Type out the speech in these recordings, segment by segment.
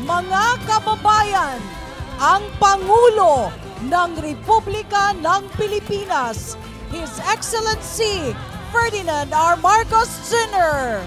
Mga kababayan, ang Pangulo ng Republika ng Pilipinas, His Excellency Ferdinand R. Marcos Jr.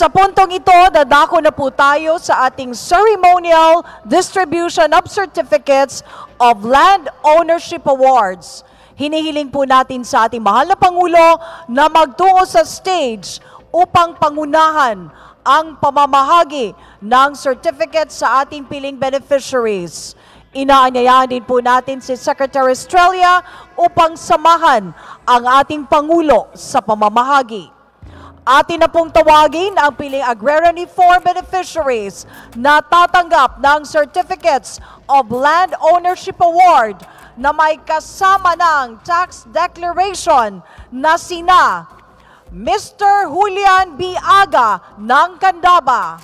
Sa puntong ito, dadako na po tayo sa ating ceremonial distribution of certificates of Land Ownership Awards. Hinihiling po natin sa ating mahal na Pangulo na magtungo sa stage upang pangunahan ang pamamahagi ng certificates sa ating piling beneficiaries. Inaanyayahan din po natin si Secretary Estrella upang samahan ang ating Pangulo sa pamamahagi. Atin na pong tawagin ang piling agrarian reform beneficiaries na tatanggap ng Certificates of Land Ownership Award na may kasama ng tax declaration na sina Mr. Julian B. Aga ng Candaba.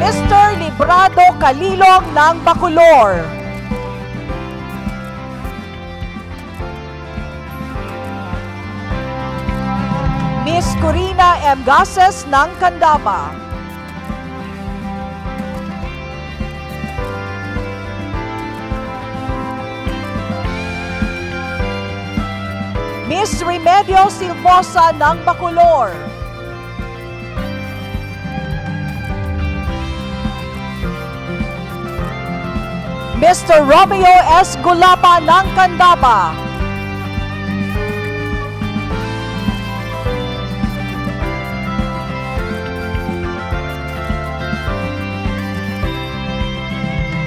Mr. Librado Kalilong ng Bacolor. Miss Corina M. Gases ng Candaba. Miss Remedio Silvosa ng Bacolor. Mr. Romeo S. Gulapa ng Candaba.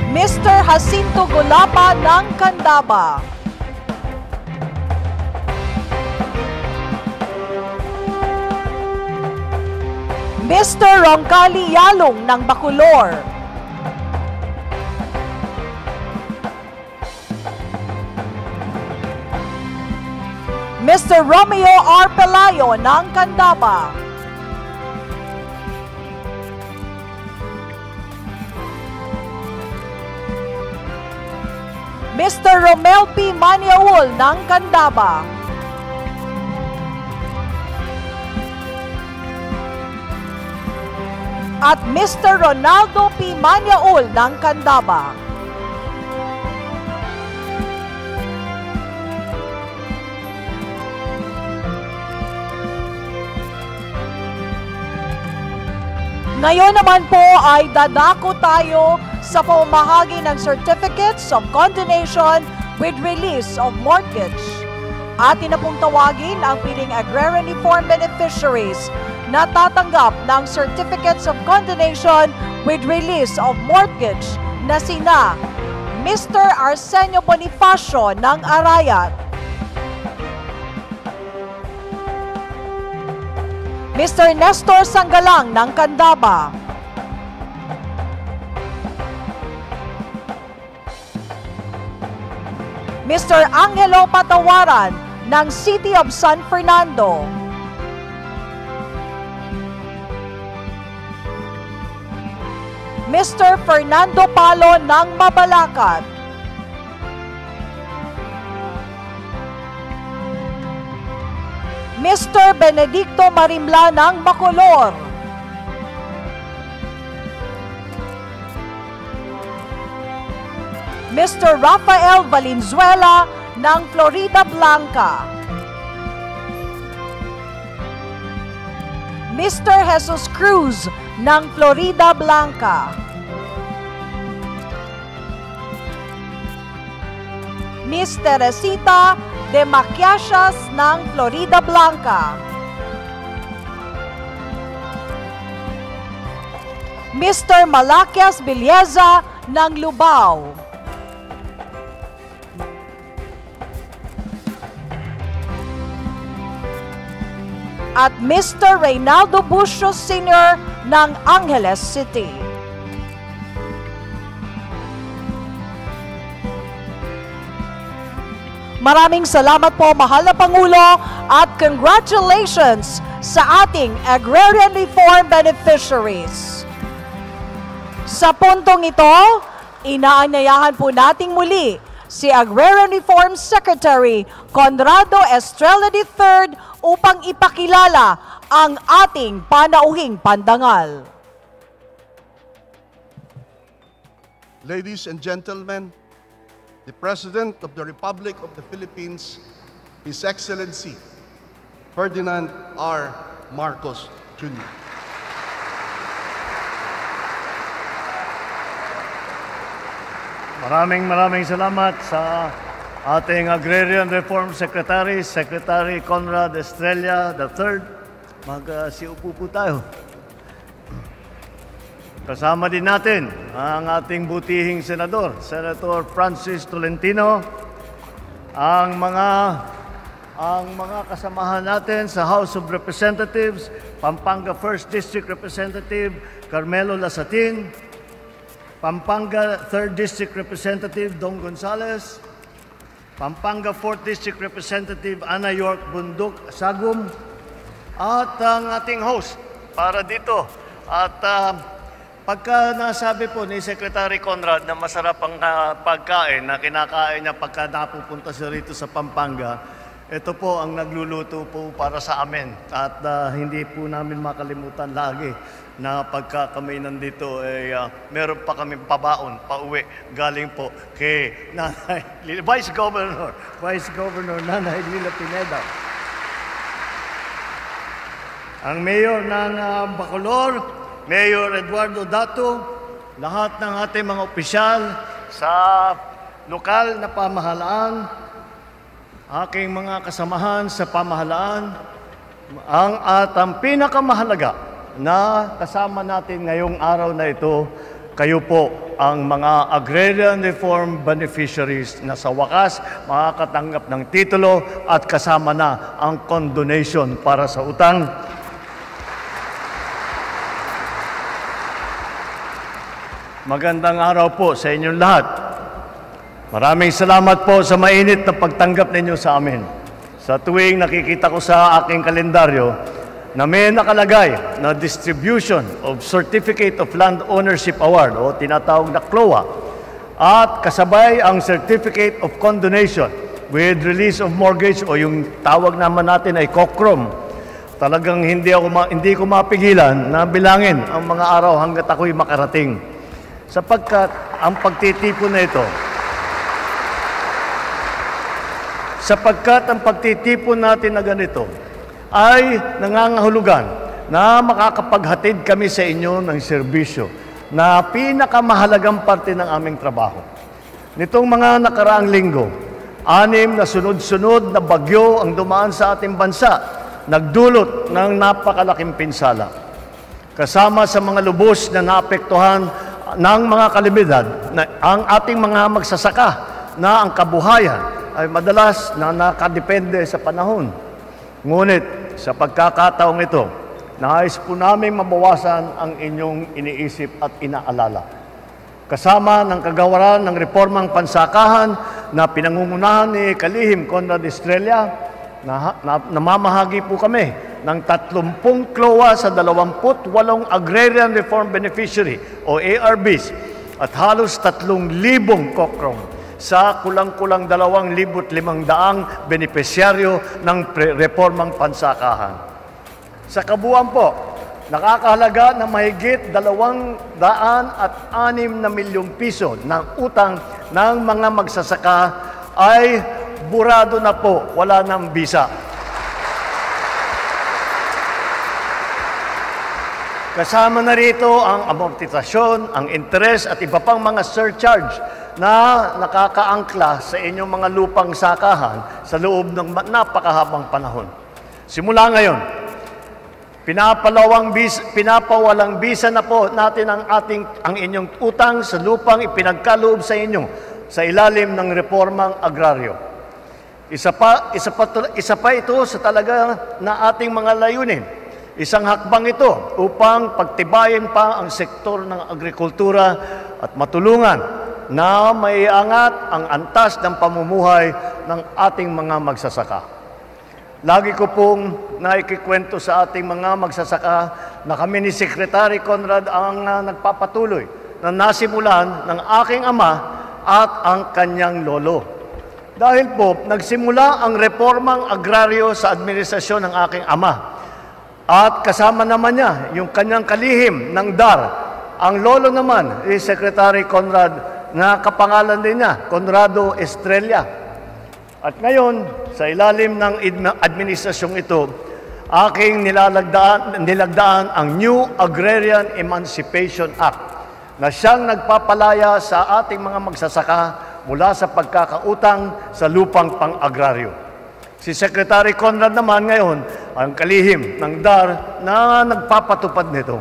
Mr. Jacinto Gulapa ng Candaba. Mr. Roncali Yalong ng Bacolor. Mr. Romeo R. Pelayo ng Candaba. Mr. Romel P. Maniaul ng Candaba. At Mr. Ronaldo P. Maniaul ng Candaba. Ngayon naman po ay dadako tayo sa pamahagi ng Certificates of Condonation with Release of Mortgage. Atin na pong tawagin ang piling Agrarian Reform Beneficiaries na tatanggap ng Certificates of Condonation with Release of Mortgage na sina Mr. Arsenio Bonifacio ng Arayat, Mr. Nestor Sanggalang ng Candaba. Mr. Angelo Patawaran ng City of San Fernando. Mr. Fernando Palo ng Mabalacat. Mr. Benedicto Marimla ng Bacolor. Mr. Rafael Valenzuela ng Florida Blanca. Mr. Jesus Cruz ng Florida Blanca. Miss Teresita de Maquiasias ng Florida Blanca. Mr. Malakias Bilyeza ng Lubao. At Mr. Reynaldo Busio Sr. ng Angeles City. Maraming salamat po, mahal na Pangulo, at congratulations sa ating Agrarian Reform Beneficiaries. Sa puntong ito, inaanyayahan po nating muli si Agrarian Reform Secretary Conrado Estrella III upang ipakilala ang ating panauhing pandangal. Ladies and gentlemen, the President of the Republic of the Philippines, His Excellency Ferdinand R. Marcos Jr. Maraming maraming salamat sa ating Agrarian Reform Secretary, Secretary Conrad Estrella III. Mag-siupo po tayo. Kasama din natin ang ating butihing senador, Senator Francis Tolentino, ang mga ang mga kasamahan natin sa House of Representatives, Pampanga 1st District Representative Carmelo Lasatin, Pampanga 3rd District Representative Don Gonzales, Pampanga 4th District Representative Ana York Bundok Sagum, at ang ating host para dito. At ah, pagka nasabi po ni Secretary Conrad na masarap ang ah, pagkain na kinakain niya pagka napupunta siya rito sa Pampanga, ito po ang nagluluto po para sa amin. At ah, hindi po namin makalimutan lagi na pagka kami nandito, eh, ah, meron pa kami pabaon, pauwi, galing po kay Nanay, Vice Governor, Vice Governor Nanay Lila Pineda. Ang mayor ng ah, Bacolor, Mayor Eduardo Dato, lahat ng ating mga opisyal sa lokal na pamahalaan, aking mga kasamahan sa pamahalaan, ang at ang pinakamahalaga na kasama natin ngayong araw na ito, kayo po ang mga agrarian reform beneficiaries na sa wakas makakatanggap ng titulo at kasama na ang condonation para sa utang Magandang araw po sa inyong lahat. Maraming salamat po sa mainit na pagtanggap ninyo sa amin. Sa tuwing nakikita ko sa aking kalendaryo na may nakalagay na Distribution of Certificate of Land Ownership Award o tinatawag na CLOA at kasabay ang Certificate of Condonation with Release of Mortgage o yung tawag naman natin ay COCROM. Talagang hindi, ako ma- hindi ko mapigilan na bilangin ang mga araw hanggat ako'y makarating sapagkat ang pagtitipon na ito, sapagkat ang pagtitipon natin na ganito ay nangangahulugan na makakapaghatid kami sa inyo ng serbisyo na pinakamahalagang parte ng aming trabaho. Nitong mga nakaraang linggo, anim na sunod-sunod na bagyo ang dumaan sa ating bansa, nagdulot ng napakalaking pinsala. Kasama sa mga lubos na naapektuhan ng mga kalibidad, na ang ating mga magsasaka na ang kabuhayan ay madalas na nakadepende sa panahon. Ngunit sa pagkakataong ito, nais po namin mabawasan ang inyong iniisip at inaalala. Kasama ng kagawaran ng reformang pansakahan na pinangungunahan ni Kalihim Conrad Estrella, na, na, namamahagi po kami ng 30 klowa sa 28 Agrarian Reform Beneficiary o ARBs at halos 3,000 kokrong sa kulang-kulang 2,500 benepisyaryo ng reformang pansakahan. Sa kabuuan po, nakakahalaga na mahigit dalawang daan at anim na milyong piso ng utang ng mga magsasaka ay burado na po, wala ng bisa. Kasama na rito ang amortisasyon, ang interest at iba pang mga surcharge na nakakaangkla sa inyong mga lupang sakahan sa loob ng napakahabang panahon. Simula ngayon, Pinapalawang bis, pinapawalang bisa na po natin ang ating ang inyong utang sa lupang ipinagkaloob sa inyo sa ilalim ng reformang agraryo. Isa pa, isa pa, isa pa ito sa talaga na ating mga layunin. Isang hakbang ito upang pagtibayin pa ang sektor ng agrikultura at matulungan na may angat ang antas ng pamumuhay ng ating mga magsasaka. Lagi ko pong naikikwento sa ating mga magsasaka na kami ni Secretary Conrad ang uh, nagpapatuloy na nasimulan ng aking ama at ang kanyang lolo. Dahil po, nagsimula ang reformang agraryo sa administrasyon ng aking ama. At kasama naman niya yung kanyang kalihim ng DAR. Ang lolo naman is Secretary Conrad na kapangalan din niya, Conrado Estrella. At ngayon, sa ilalim ng administrasyong ito, aking nilalagdaan, nilagdaan ang New Agrarian Emancipation Act na siyang nagpapalaya sa ating mga magsasaka mula sa pagkakautang sa lupang pang-agraryo. Si Secretary Conrad naman ngayon ang kalihim ng DAR na nagpapatupad nito.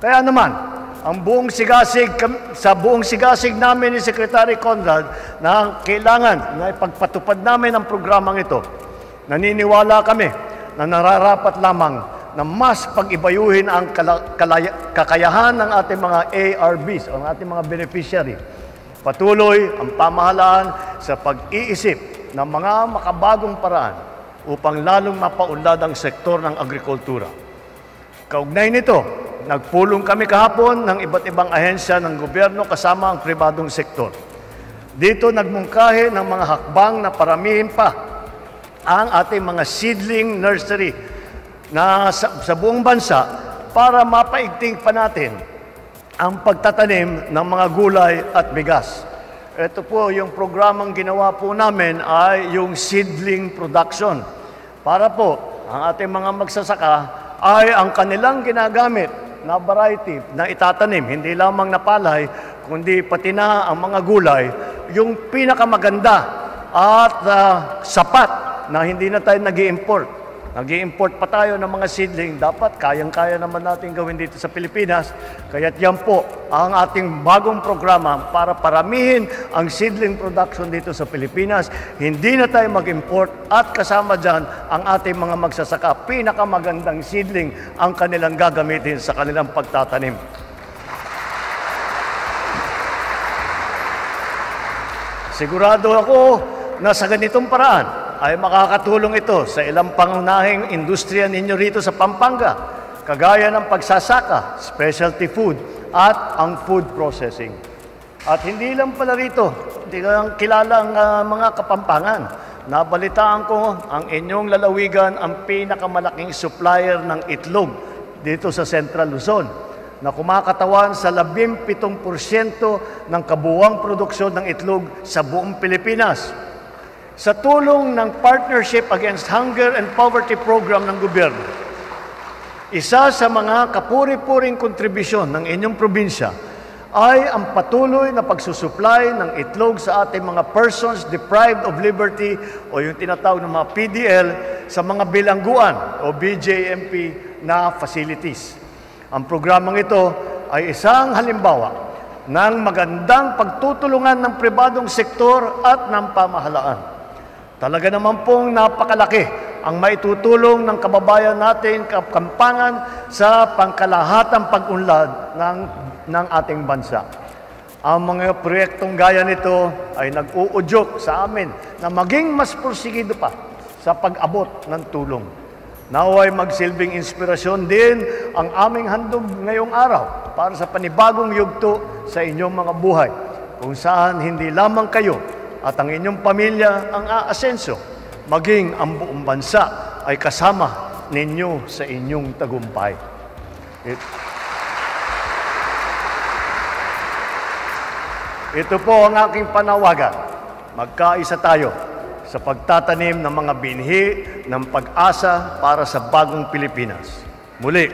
Kaya naman, ang buong sigasig, sa buong sigasig namin ni Secretary Conrad na kailangan na ipagpatupad namin ang programang ito, naniniwala kami na nararapat lamang na mas pag-ibayuhin ang kakayahan ng ating mga ARBs o ng ating mga beneficiary. Patuloy ang pamahalaan sa pag-iisip ng mga makabagong paraan upang lalong mapaunlad ang sektor ng agrikultura. Kaugnay nito, nagpulong kami kahapon ng iba't ibang ahensya ng gobyerno kasama ang pribadong sektor. Dito nagmungkahi ng mga hakbang na paramihin pa ang ating mga seedling nursery na sa, sa buong bansa para mapaigting pa natin ang pagtatanim ng mga gulay at bigas. Ito po yung programang ginawa po namin ay yung seedling production. Para po ang ating mga magsasaka ay ang kanilang ginagamit na variety na itatanim, hindi lamang na palay, kundi pati na ang mga gulay, yung pinakamaganda at ah, sapat na hindi na tayo nag import nag import pa tayo ng mga seedling, dapat kayang-kaya naman natin gawin dito sa Pilipinas. Kaya't yan po ang ating bagong programa para paramihin ang seedling production dito sa Pilipinas. Hindi na tayo mag-import at kasama dyan ang ating mga magsasaka. Pinakamagandang seedling ang kanilang gagamitin sa kanilang pagtatanim. Sigurado ako na sa ganitong paraan ay makakatulong ito sa ilang pangunahing industriya ninyo rito sa Pampanga, kagaya ng pagsasaka, specialty food, at ang food processing. At hindi lang pala rito, hindi lang kilala ang ah, mga kapampangan. Nabalitaan ko ang inyong lalawigan ang pinakamalaking supplier ng itlog dito sa Central Luzon na kumakatawan sa 17% ng kabuwang produksyon ng itlog sa buong Pilipinas. Sa tulong ng Partnership Against Hunger and Poverty Program ng gobyerno, Isa sa mga kapuri-puring kontribusyon ng inyong probinsya ay ang patuloy na pagsusupply ng itlog sa ating mga persons deprived of liberty o yung tinatawag ng mga PDL sa mga bilangguan o BJMP na facilities. Ang programang ito ay isang halimbawa ng magandang pagtutulungan ng pribadong sektor at ng pamahalaan. Talaga naman pong napakalaki ang maitutulong ng kababayan nating kapampangan sa pangkalahatang pag-unlad ng, ng ating bansa. Ang mga proyektong gaya nito ay nag-uudyok sa amin na maging mas porsigido pa sa pag-abot ng tulong. Naway magsilbing inspirasyon din ang aming handog ngayong araw para sa panibagong yugto sa inyong mga buhay kung saan hindi lamang kayo at ang inyong pamilya ang aasenso, maging ang buong bansa ay kasama ninyo sa inyong tagumpay. It- Ito po ang aking panawagan. Magkaisa tayo sa pagtatanim ng mga binhi ng pag-asa para sa bagong Pilipinas. Muli,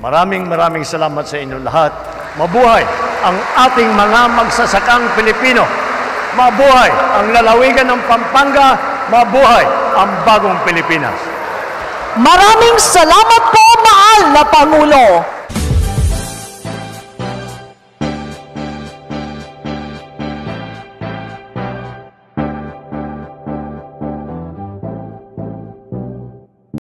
maraming maraming salamat sa inyo lahat. Mabuhay ang ating mga magsasakang Pilipino. Mabuhay ang lalawigan ng Pampanga. Mabuhay ang bagong Pilipinas. Maraming salamat po, mahal na Pangulo.